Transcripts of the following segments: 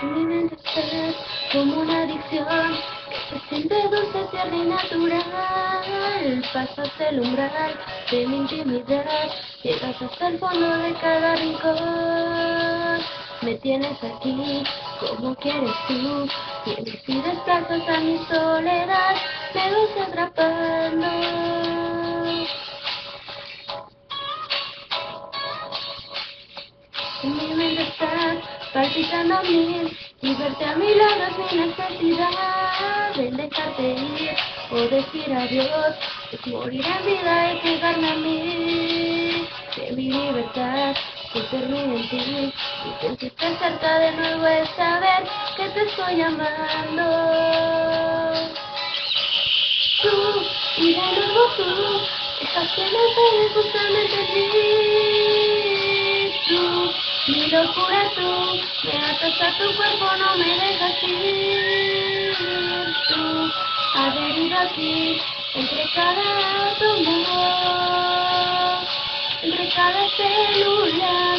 Mi mente estás como una adicción que siente dulce, y natural. Pasas el umbral de mi intimidad, llegas hasta el fondo de cada rincón. Me tienes aquí como quieres tú, vienes y descansas a mi soledad, me vas atrapando. Palpitando mil y verte a mi lado es mi necesidad. De dejarte ir o decir adiós es morir en vida y llegarme a mí. De mi libertad que termine en ti y sentirte cerca de nuevo es saber que te estoy llamando tú y de nuevo tú dejaste la fe justamente en ti mi locura tú, me atas tu cuerpo, no me dejas ir. Tú, adherido aquí, entre cada átomo, entre cada célula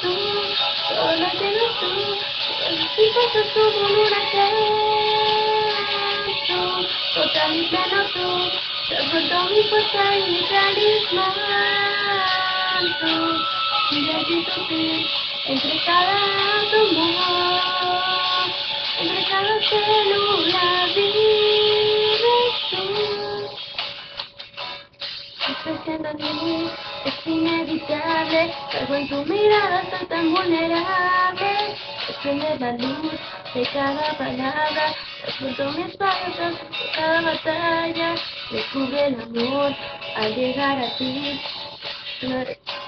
tú, solo tienes tú, y pasas como un. Tú, total y pleno tú, te mi fuerza y mi talismán. Tú, Silencito sí, entre cada átomo, entre cada célula vives. Estás en mí, es inevitable, cargo en tu mirada, soy tan vulnerable. Desprende la luz de cada palabra, junto a mi espalda, de cada batalla. Descubre el amor al llegar a ti.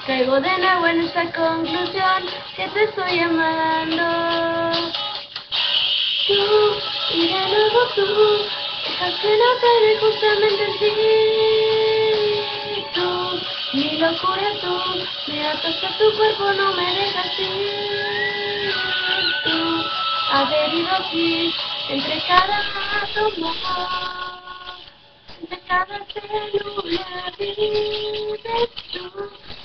Caigo de nuevo en esta conclusión que te estoy llamando. Tú, y de nuevo tú, dejas que no cae justamente en ti. Tú, mi locura tú, me atas a tu cuerpo, no me dejas ir. Tú, adherido aquí, entre cada átomo, entre cada célula vives tú.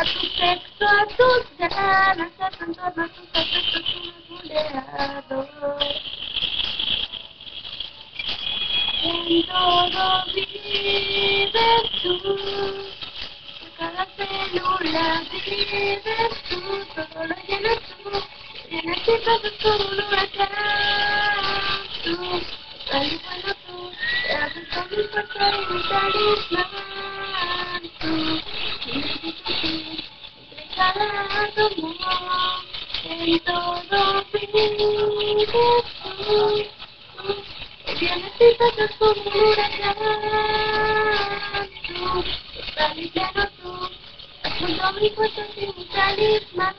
a tu sexo, a tus ganas, a tu entorno, a tus afectos, vulnerado. En todo vives tú, en cada célula vives tú, todo lo llenas tú, llenas y pasas como un huracán. Tú, tal y bueno tú, te haces con mi fuerza y mi talismán. Átomo, en todo vives tú. Vienes y pasas como un huracán. Tú, estás liviano tú, a mi fuerza sin mi talismán.